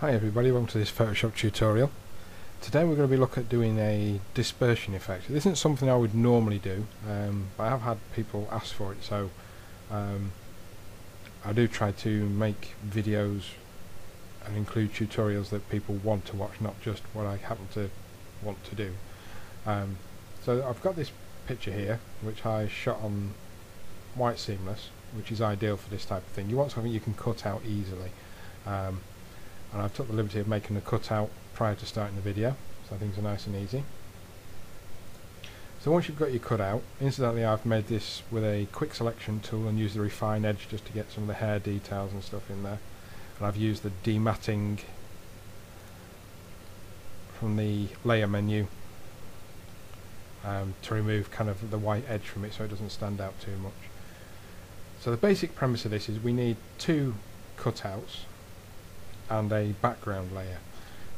Hi everybody, welcome to this Photoshop tutorial. Today we're going to be looking at doing a dispersion effect. This isn't something I would normally do, um, but I have had people ask for it, so um, I do try to make videos and include tutorials that people want to watch, not just what I happen to want to do. Um, so I've got this picture here, which I shot on white seamless, which is ideal for this type of thing. You want something you can cut out easily. Um, and I've took the liberty of making a cutout prior to starting the video so things are nice and easy. So once you've got your cutout incidentally I've made this with a quick selection tool and used the refine edge just to get some of the hair details and stuff in there. And I've used the dematting from the layer menu um, to remove kind of the white edge from it so it doesn't stand out too much. So the basic premise of this is we need two cutouts and a background layer.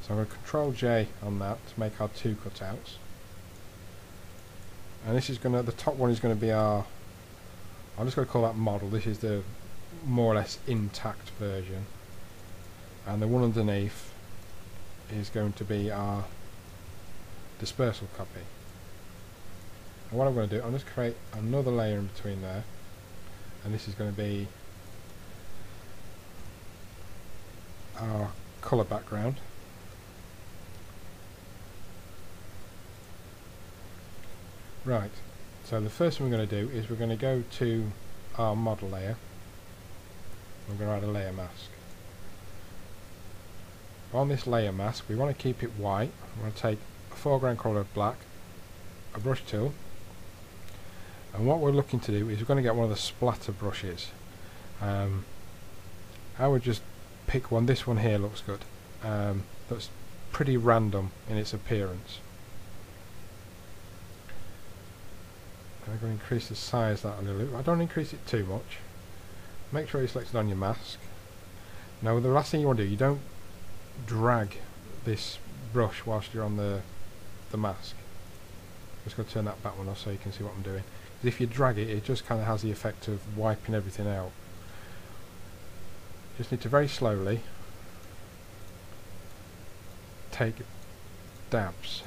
So I'm going to control J on that to make our two cutouts. And this is going to, the top one is going to be our, I'm just going to call that model. This is the more or less intact version. And the one underneath is going to be our dispersal copy. And what I'm going to do, I'm just create another layer in between there. And this is going to be our colour background. Right, so the first thing we're going to do is we're going to go to our model layer. We're going to add a layer mask. On this layer mask we want to keep it white. We're going to take a foreground colour of black, a brush tool, and what we're looking to do is we're going to get one of the splatter brushes. Um, I would just pick one. This one here looks good. Um, that's pretty random in its appearance. I'm going to increase the size that a little bit. I don't increase it too much. Make sure you select it on your mask. Now the last thing you want to do, you don't drag this brush whilst you're on the the mask. Just going to turn that back one off so you can see what I'm doing. If you drag it, it just kind of has the effect of wiping everything out. Just need to very slowly take dabs.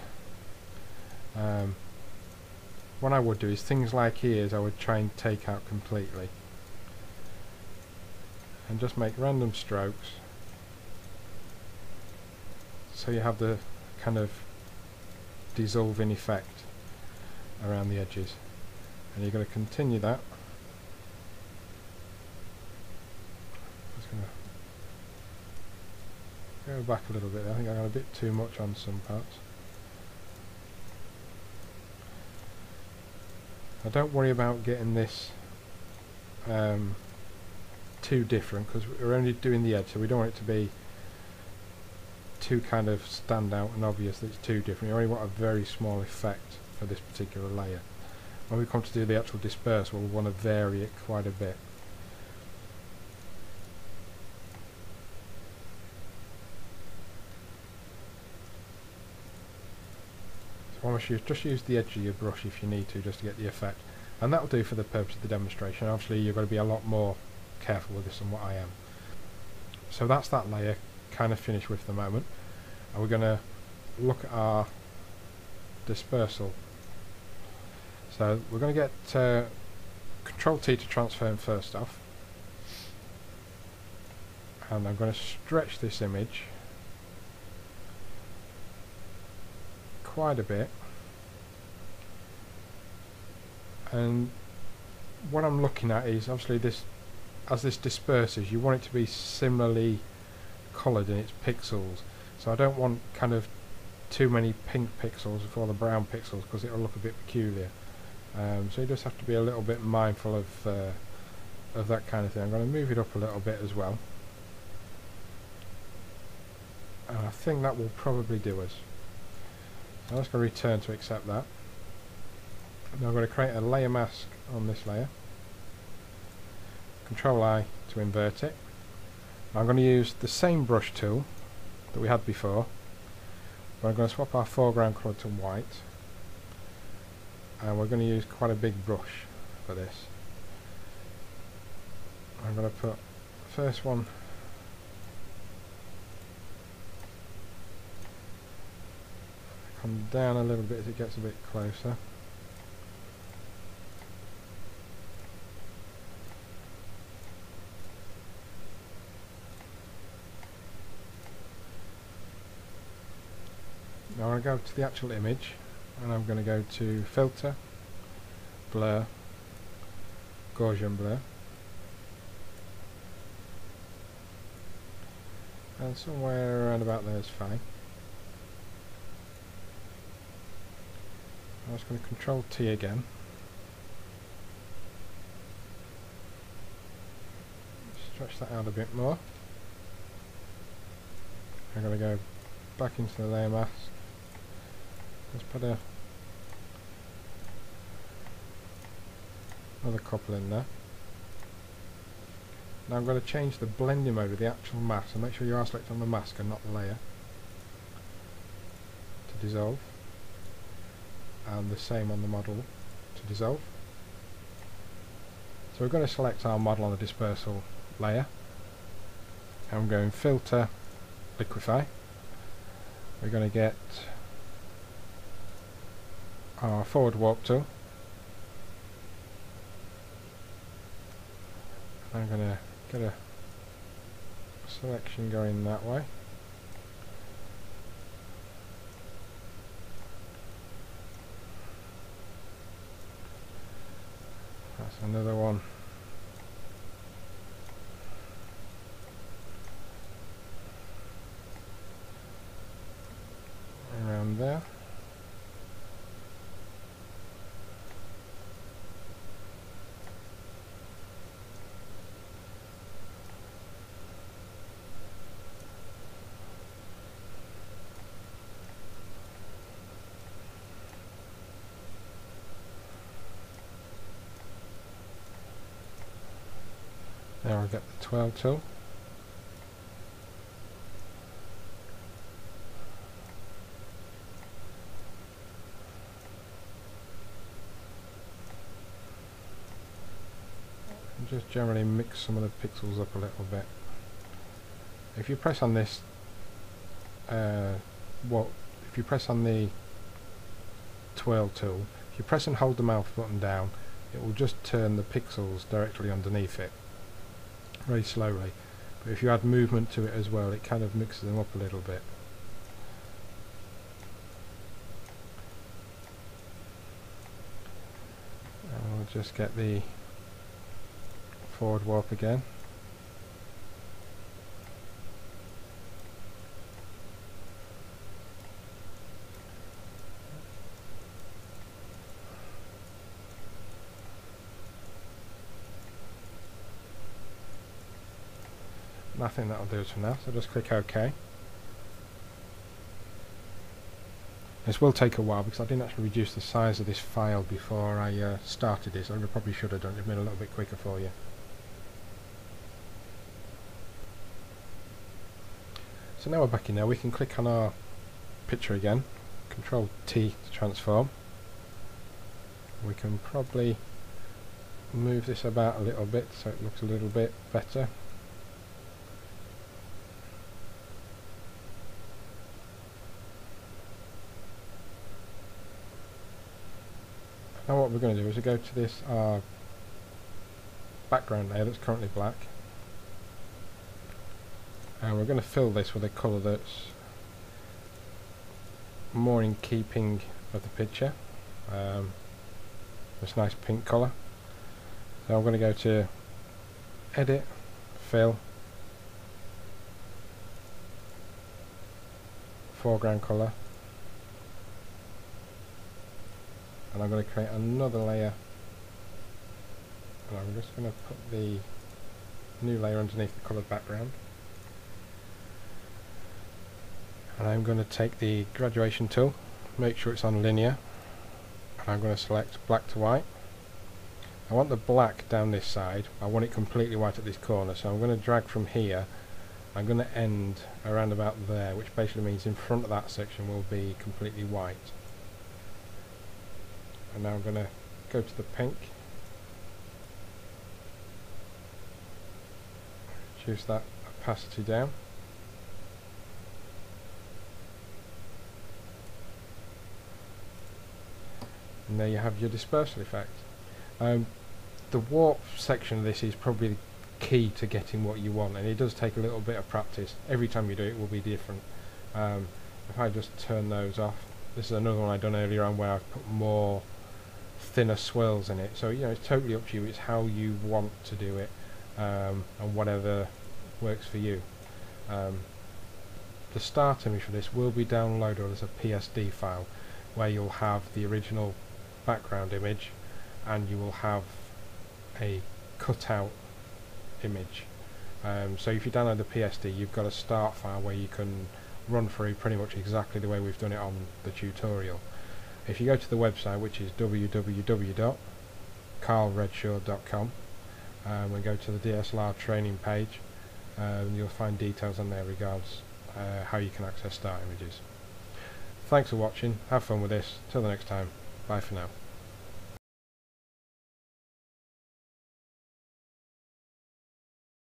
Um, what I would do is things like ears I would try and take out completely. And just make random strokes. So you have the kind of dissolving effect around the edges. And you're going to continue that Go back a little bit. I think I got a bit too much on some parts. I don't worry about getting this um, too different because we're only doing the edge so we don't want it to be too kind of stand out and obvious that it's too different. You only want a very small effect for this particular layer. When we come to do the actual dispersal we'll want to vary it quite a bit. Just use the edge of your brush if you need to just to get the effect. And that'll do for the purpose of the demonstration. Obviously you're going to be a lot more careful with this than what I am. So that's that layer kind of finished with the moment. And we're going to look at our dispersal. So we're going to get uh, control T to transform first off. And I'm going to stretch this image quite a bit and what I'm looking at is obviously this as this disperses you want it to be similarly coloured in its pixels so I don't want kind of too many pink pixels before the brown pixels because it'll look a bit peculiar um, so you just have to be a little bit mindful of uh, of that kind of thing. I'm going to move it up a little bit as well and I think that will probably do us. I'm just going to return to accept that. Now I'm going to create a layer mask on this layer. Control I to invert it. Now I'm going to use the same brush tool that we had before, but I'm going to swap our foreground colour to white. And we're going to use quite a big brush for this. I'm going to put the first one come down a little bit as it gets a bit closer. Going to go to the actual image and I'm going to go to filter, blur, Gaussian blur and somewhere around about there is fine. I'm just going to control T again. Stretch that out a bit more. I'm going to go back into the layer mask let's put a another couple in there. Now I'm going to change the blending mode of the actual mask so make sure you are selected on the mask and not the layer to dissolve. And the same on the model to dissolve. So we're going to select our model on the dispersal layer. And I'm going filter liquify we're going to get our forward warp tool. I'm going to get a selection going that way. That's another one around there Now I'll get the twirl tool. And just generally mix some of the pixels up a little bit. If you press on this, uh, what if you press on the twirl tool, if you press and hold the mouse button down, it will just turn the pixels directly underneath it very slowly but if you add movement to it as well it kind of mixes them up a little bit. And we'll just get the forward warp again I think that'll do it for now, so just click OK. This will take a while because I didn't actually reduce the size of this file before I uh, started this. I probably should have done it, it made it a little bit quicker for you. So now we're back in there, we can click on our picture again, Control T to transform. We can probably move this about a little bit so it looks a little bit better. Now what we're going to do is we go to this uh, background layer that's currently black. And we're going to fill this with a colour that's more in keeping with the picture. Um, this nice pink colour. So I'm going to go to edit fill. Foreground colour and I'm going to create another layer. And I'm just going to put the new layer underneath the coloured background. And I'm going to take the graduation tool make sure it's on linear. And I'm going to select black to white. I want the black down this side. I want it completely white at this corner. So I'm going to drag from here. I'm going to end around about there which basically means in front of that section will be completely white and now I'm going to go to the pink reduce that opacity down and there you have your dispersal effect. Um, the warp section of this is probably the key to getting what you want and it does take a little bit of practice. Every time you do it will be different. Um, if I just turn those off, this is another one I done earlier on where I've put more thinner swirls in it. So you know it's totally up to you. It's how you want to do it um, and whatever works for you. Um, the start image for this will be downloaded as a PSD file where you'll have the original background image and you will have a cutout image. Um, so if you download the PSD you've got a start file where you can run through pretty much exactly the way we've done it on the tutorial. If you go to the website which is www.karlredshaw.com um, and go to the DSLR training page um, you'll find details on there regards uh, how you can access star images. Thanks for watching, have fun with this, till the next time, bye for now.